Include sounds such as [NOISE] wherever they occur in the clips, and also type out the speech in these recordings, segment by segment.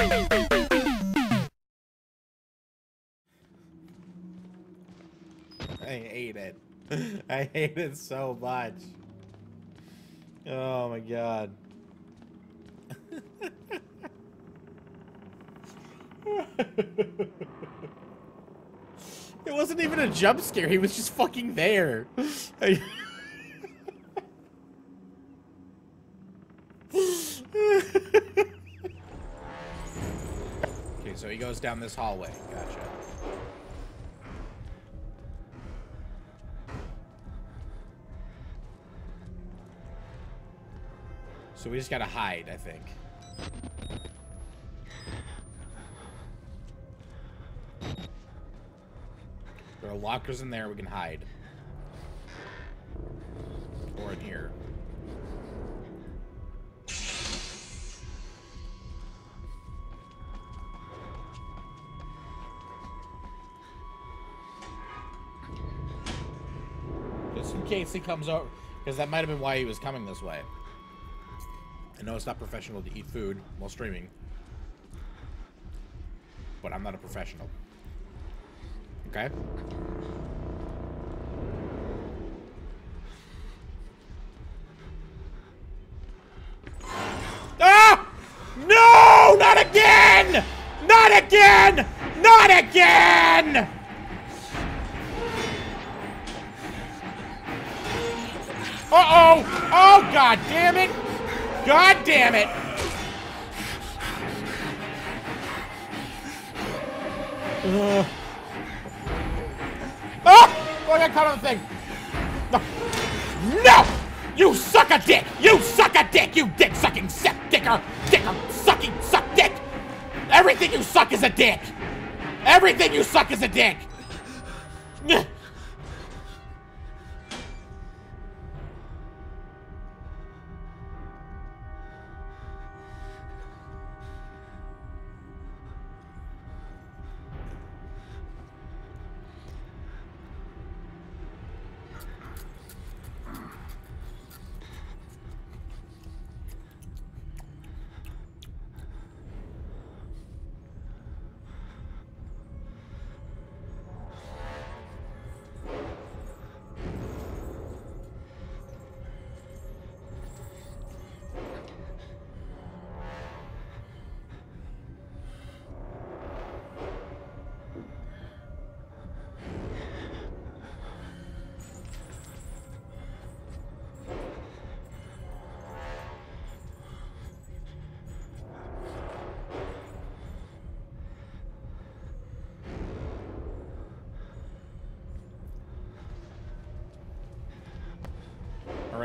I hate it. [LAUGHS] I hate it so much. Oh my god. [LAUGHS] it wasn't even a jump scare, he was just fucking there. [LAUGHS] so he goes down this hallway. Gotcha. So we just gotta hide, I think. There are lockers in there we can hide. Or in here. Just case he comes over. Because that might have been why he was coming this way. I know it's not professional to eat food while streaming. But I'm not a professional. Okay? Ah! No! Not again! Not again! Not again! Uh-oh! Oh, god damn it! God damn it! Uh. Oh! Oh, I got caught on the thing! No! No! You suck a dick! You suck a dick! You dick-sucking suck dicker! Dicker sucking suck dick! Everything you suck is a dick! Everything you suck is a dick! [LAUGHS]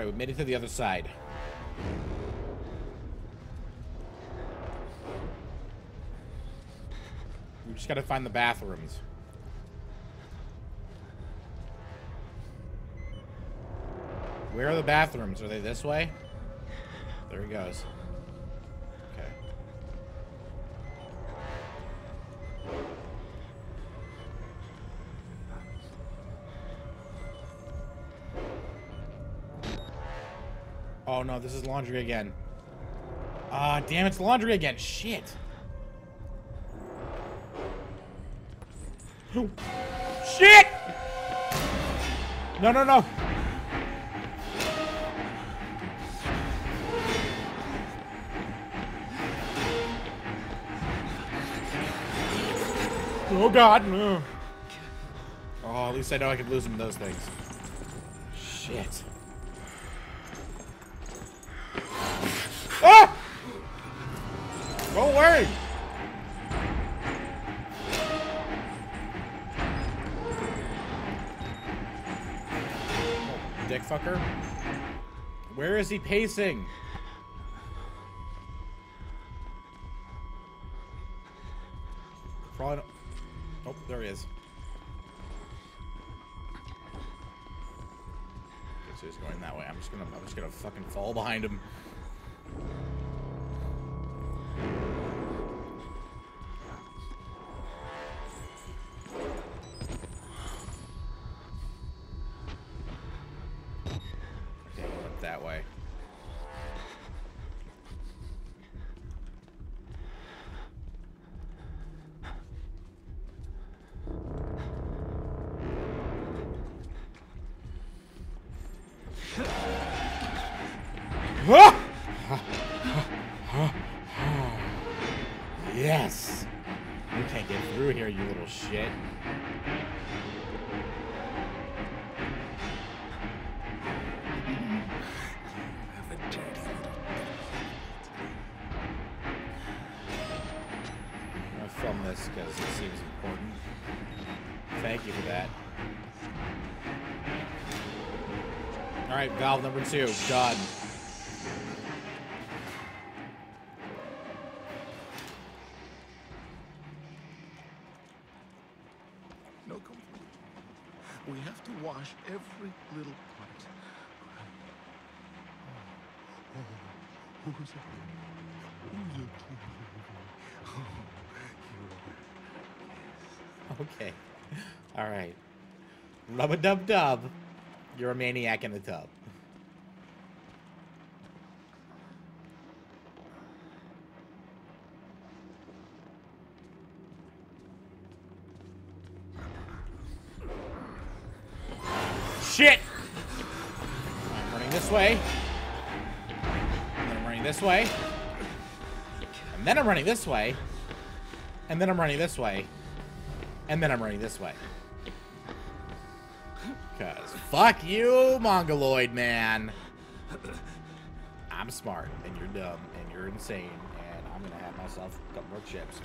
We made it to the other side. We just gotta find the bathrooms. Where are the bathrooms? Are they this way? There he goes. Oh no, this is laundry again. Ah, damn, it's laundry again. Shit. Shit! No, no, no. Oh god. Oh, at least I know I could lose him those things. Shit. Ah! Go away! Oh, dick fucker. Where is he pacing? Probably not. Oh, there he is. Okay, so he's going that way. I'm just gonna, I'm just gonna fucking fall behind him. [LAUGHS] Yes! You can't get through here, you little shit. I'm gonna film this because it seems important. Thank you for that. Alright, valve number two, done. Wash every little part. Oh, oh, who's it? Who's it? Oh, Okay. Alright. Rub a dub dub. You're a maniac in the tub. Shit! I'm running this way. And then I'm running this way. And then I'm running this way. And then I'm running this way. And then I'm running this way. Cause fuck you, Mongoloid man. I'm smart, and you're dumb, and you're insane, and I'm gonna have myself a couple more chips.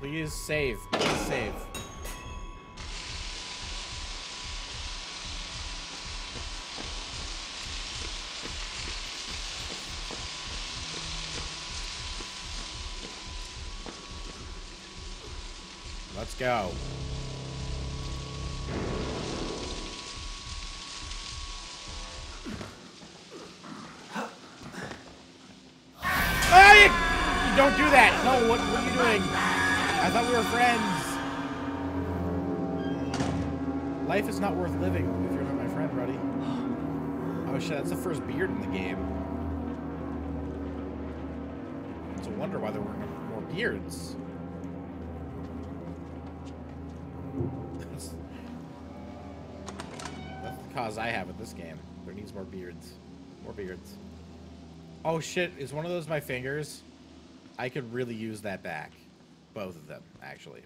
Please save. Please save. Let's go. You don't do that. No, what, what are you doing? I thought we were friends. Life is not worth living if you're not my friend, buddy. Oh shit, that's the first beard in the game. It's a wonder why there weren't more beards. That's, that's the cause I have with this game. There needs more beards. More beards. Oh shit, is one of those my fingers? I could really use that back. Both of them, actually.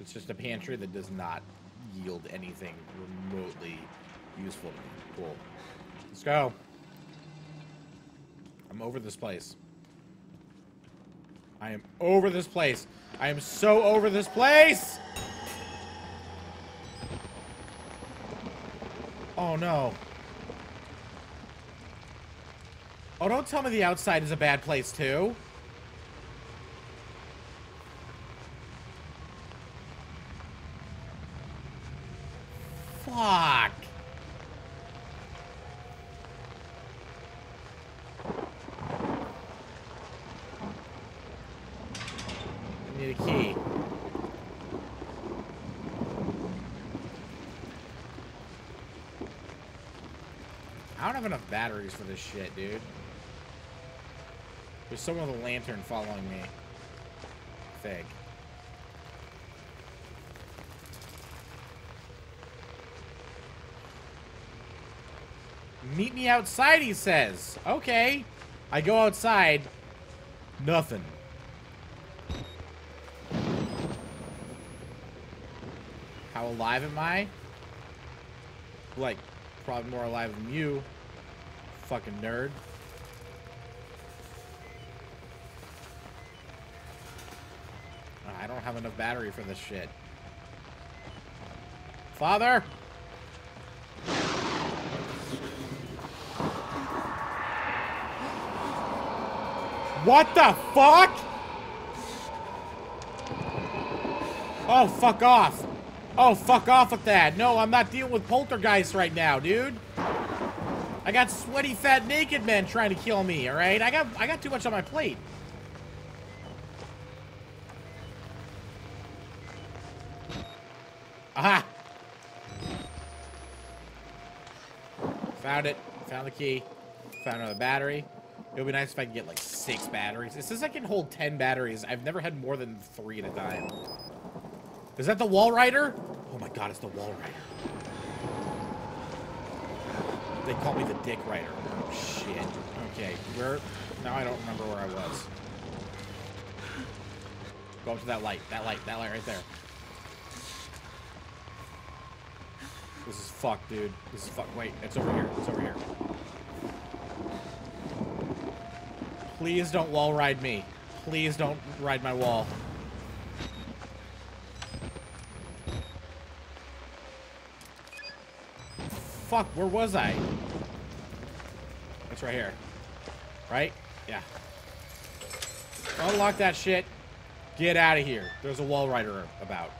It's just a pantry that does not yield anything remotely useful to me. Cool. Let's go. I'm over this place. I am over this place. I am so over this place! Oh no. Oh, don't tell me the outside is a bad place too. Fuck. I need a key. Have enough batteries for this shit, dude. There's someone with a lantern following me. Fake. Meet me outside, he says. Okay. I go outside. Nothing. How alive am I? Like, probably more alive than you. Fucking nerd. I don't have enough battery for this shit. Father! What the fuck? Oh, fuck off. Oh, fuck off with that. No, I'm not dealing with poltergeist right now, dude. I got sweaty, fat, naked men trying to kill me, alright? I got I got too much on my plate. Aha! Found it. Found the key. Found another battery. It would be nice if I could get like six batteries. It says I can hold 10 batteries. I've never had more than three at a time. Is that the Walrider? Oh my god, it's the Walrider. They call me the Dick Rider. Oh shit. Okay, where? Now I don't remember where I was. Go up to that light. That light. That light right there. This is fuck, dude. This is fuck. Wait, it's over here. It's over here. Please don't wall ride me. Please don't ride my wall. Fuck, where was I? It's right here. Right? Yeah. Unlock that shit. Get out of here. There's a wall rider about.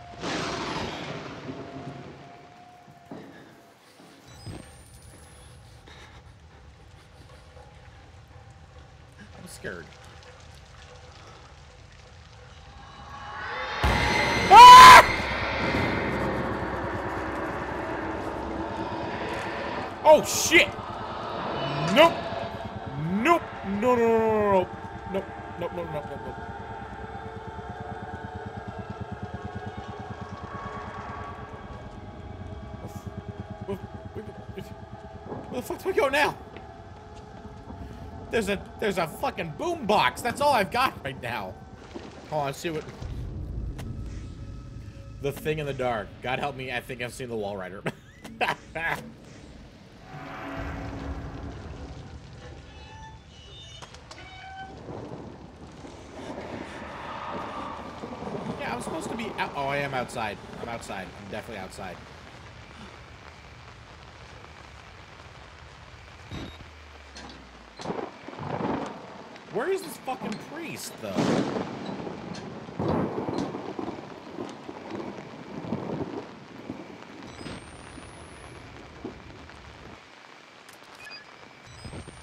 I'm scared. Oh shit! Nope. Nope. No, no, no, no, no. Nope. Nope, nope, nope, nope. Where, the fuck do I go now? There's a there's a fucking boom box. That's all I've got right now. Hold on, see what the thing in the dark. God help me, I think I've seen the Walrider. [LAUGHS] I'm supposed to be out. Oh, I am outside. I'm outside. I'm definitely outside. Where is this fucking priest, though?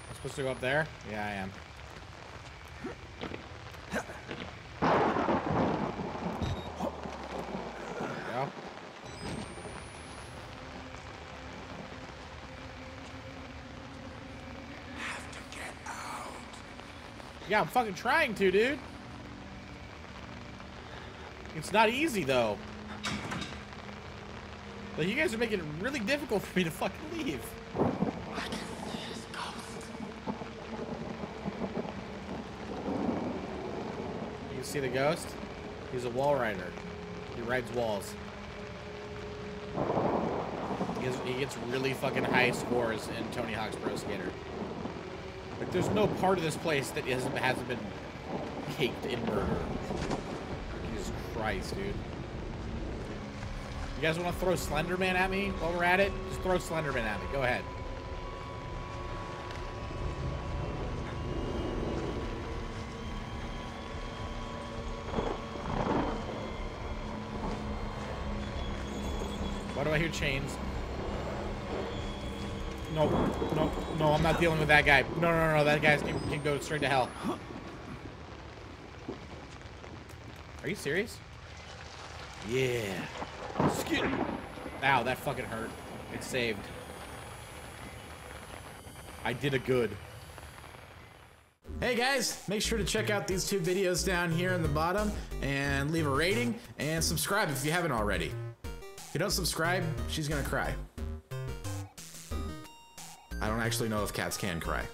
I'm supposed to go up there? Yeah, I am. There we go. Have to get out. Yeah, I'm fucking trying to, dude. It's not easy, though. Like, you guys are making it really difficult for me to fucking leave. You see the ghost? He's a wall rider. He rides walls. He gets really fucking high scores in Tony Hawk's Pro Skater. There's no part of this place that isn't, hasn't been caked in murder. Jesus Christ, dude. You guys want to throw Slenderman at me while we're at it? Just throw Slenderman at me. Go ahead. Why do I hear chains? No, no, no, I'm not dealing with that guy. No, no, no, that guy can, can go straight to hell. Are you serious? Yeah. Skid. Ow, that fucking hurt. It saved. I did a good. Hey guys, make sure to check out these two videos down here in the bottom and leave a rating and subscribe if you haven't already. If you don't subscribe, she's gonna cry. I don't actually know if cats can cry.